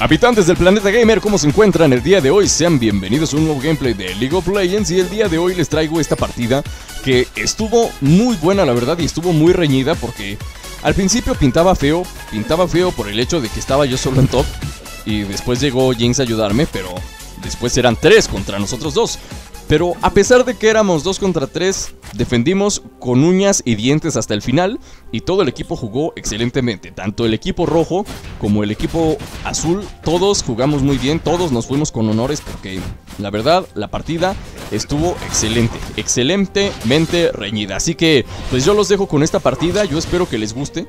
Habitantes del planeta gamer, ¿cómo se encuentran el día de hoy? Sean bienvenidos a un nuevo gameplay de League of Legends y el día de hoy les traigo esta partida que estuvo muy buena la verdad y estuvo muy reñida porque al principio pintaba feo, pintaba feo por el hecho de que estaba yo solo en top y después llegó Jinx a ayudarme, pero después eran tres contra nosotros dos. Pero a pesar de que éramos 2 contra 3, defendimos con uñas y dientes hasta el final y todo el equipo jugó excelentemente. Tanto el equipo rojo como el equipo azul, todos jugamos muy bien, todos nos fuimos con honores porque la verdad la partida estuvo excelente, excelentemente reñida. Así que pues yo los dejo con esta partida, yo espero que les guste.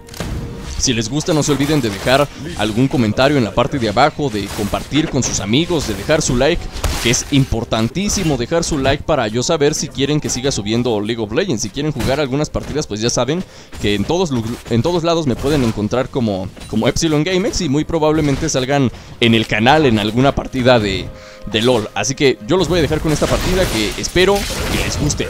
Si les gusta no se olviden de dejar algún comentario en la parte de abajo, de compartir con sus amigos, de dejar su like, que es importantísimo dejar su like para yo saber si quieren que siga subiendo League of Legends. Si quieren jugar algunas partidas, pues ya saben que en todos, en todos lados me pueden encontrar como, como Epsilon GameX y muy probablemente salgan en el canal en alguna partida de, de LOL. Así que yo los voy a dejar con esta partida que espero que les guste.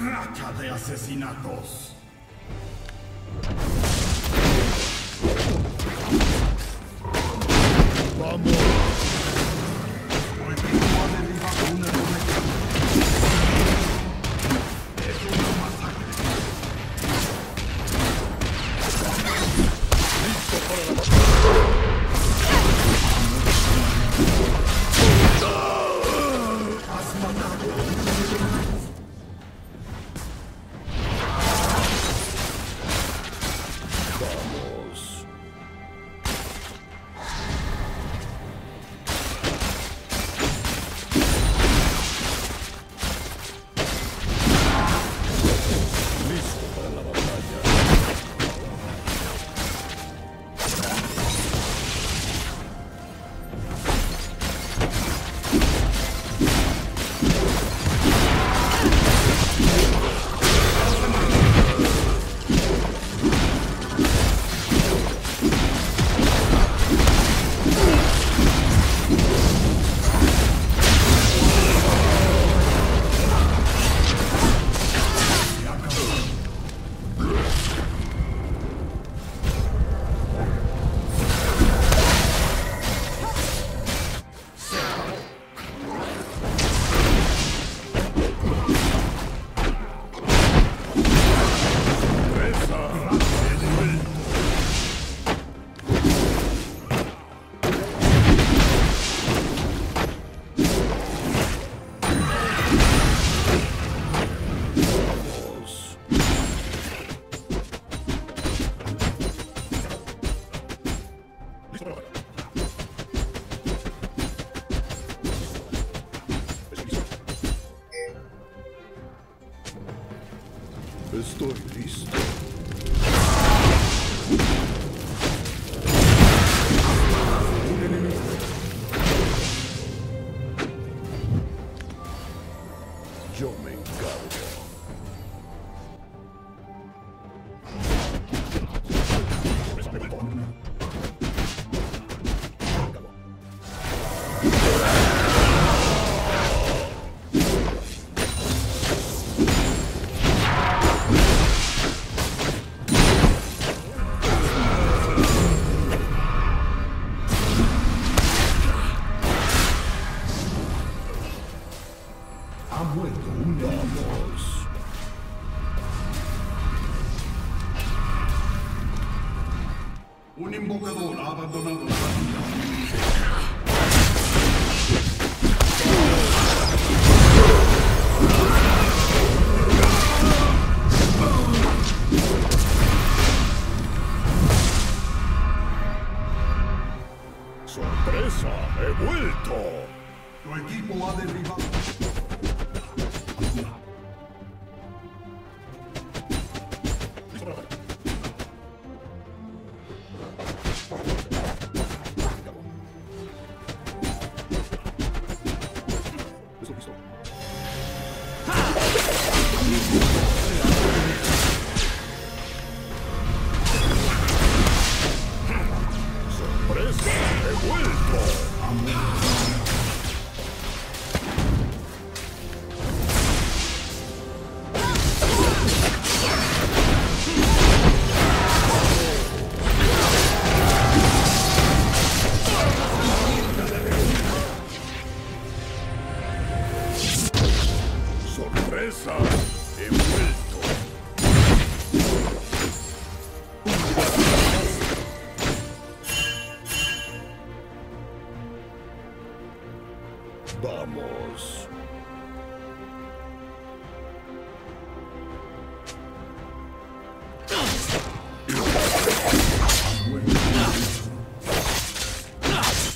rata de asesinatos. Estoy listo. Un invocador ha abandonado la partida.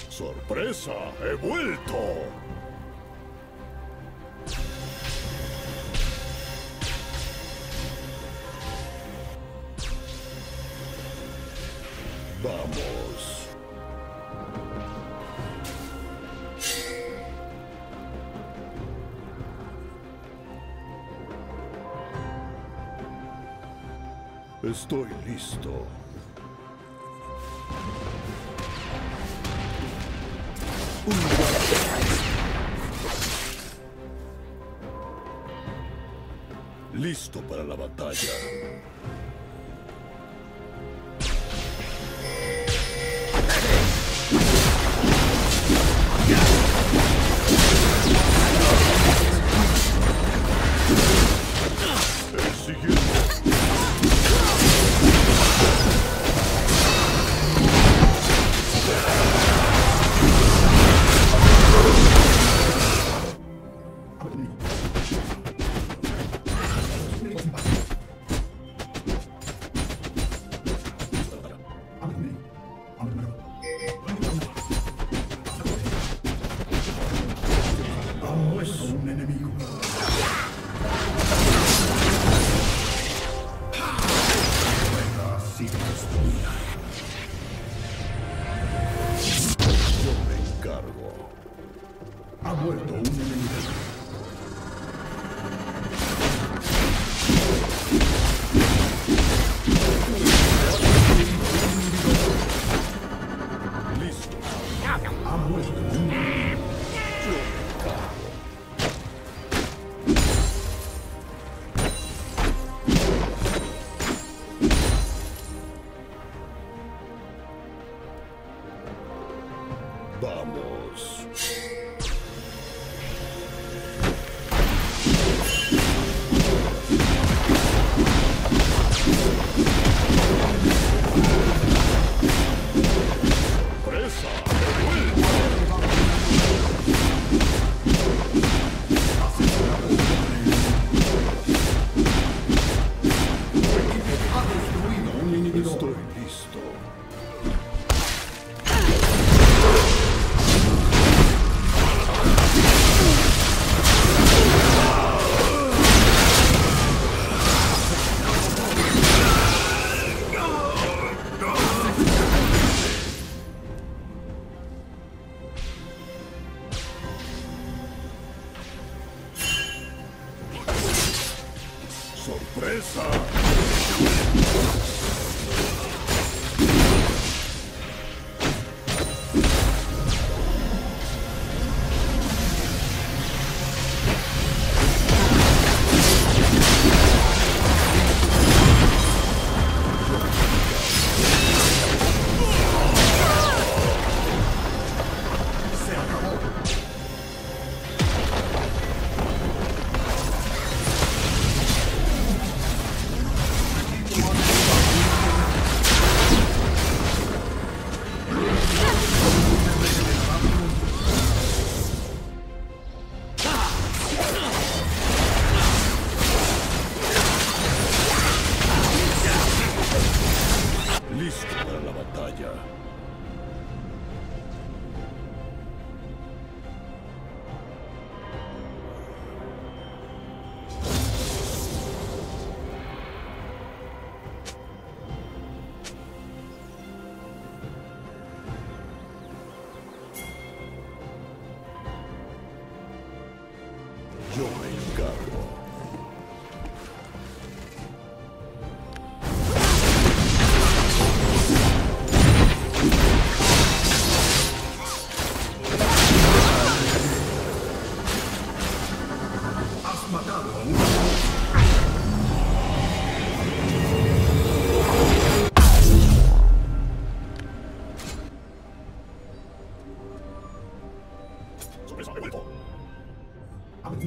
¡Sorpresa! ¡He vuelto! Estoy listo. Listo para la batalla. Vamos 没事我有头。他们自